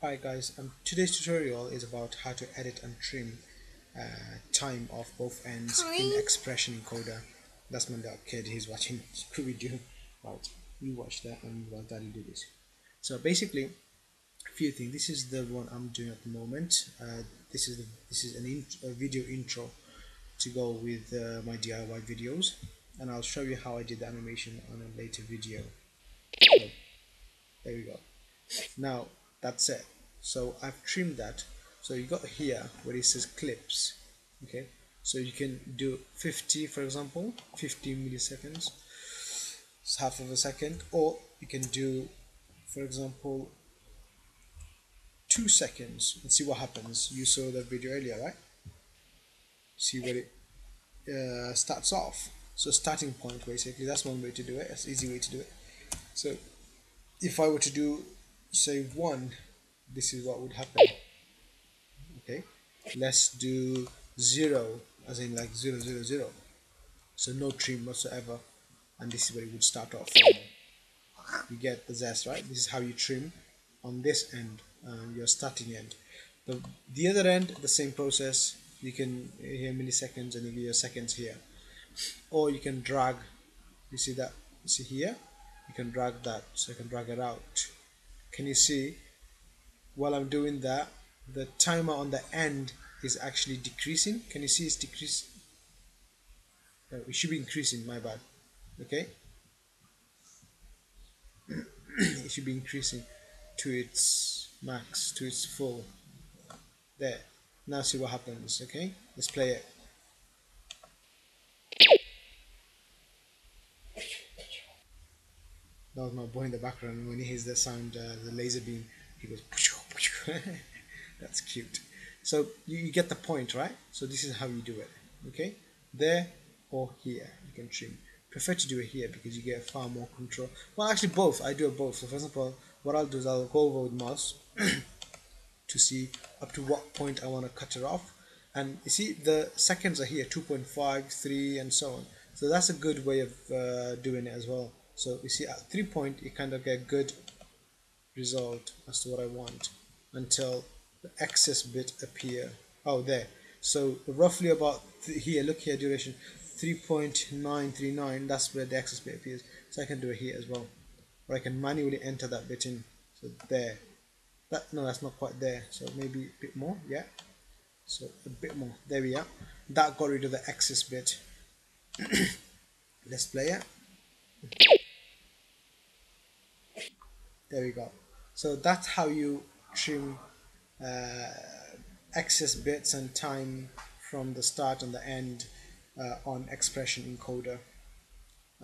Hi guys, um, today's tutorial is about how to edit and trim uh, time of both ends in expression encoder. That's my dad kid, he's watching Scooby-Doo. Right, you watch that and while daddy do this. So basically, a few things. This is the one I'm doing at the moment. Uh, this is the, this is an in, a video intro to go with uh, my DIY videos and I'll show you how I did the animation on a later video. So, there we go. Now that's it. So I've trimmed that. So you got here where it says clips okay? So you can do 50 for example 50 milliseconds it's half of a second. Or you can do for example two seconds and see what happens. You saw that video earlier right? See where it uh, starts off. So starting point basically. That's one way to do it. That's easy way to do it. So if I were to do say one this is what would happen. Okay? Let's do zero as in like zero zero zero. So no trim whatsoever and this is where it would start off. You get the zest right? This is how you trim on this end uh, your starting end. The, the other end the same process. You can hear milliseconds and you get your seconds here. Or you can drag you see that? You see here? You can drag that. So you can drag it out can you see? While I'm doing that the timer on the end is actually decreasing. Can you see it's decreasing no, it should be increasing my bad. Okay? It should be increasing to its max to its full. There. Now see what happens okay? Let's play it that was my boy in the background. When he hears the sound uh, the laser beam he goes that's cute. So you, you get the point right? So this is how you do it okay? There or here you can trim. Prefer to do it here because you get far more control. Well actually both. I do it both. So for example what I'll do is I'll go over with mouse to see up to what point I want to cut it off. And you see the seconds are here 2.5 3 and so on. So that's a good way of uh, doing it as well so you see at 3 point you kind of get good result as to what I want until the excess bit appear. Oh there. So roughly about here look here duration 3.939 that's where the excess bit appears. So I can do it here as well. Or I can manually enter that bit in. So there. That no that's not quite there. So maybe a bit more yeah. So a bit more. There we are. That got rid of the excess bit. Let's play it there we go. So that's how you trim uh, excess bits and time from the start and the end uh, on expression encoder.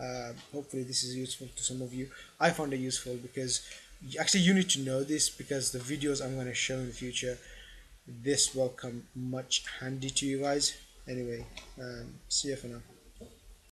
Uh, hopefully this is useful to some of you. I found it useful because actually you need to know this because the videos I'm going to show in the future this will come much handy to you guys. Anyway um, see you for now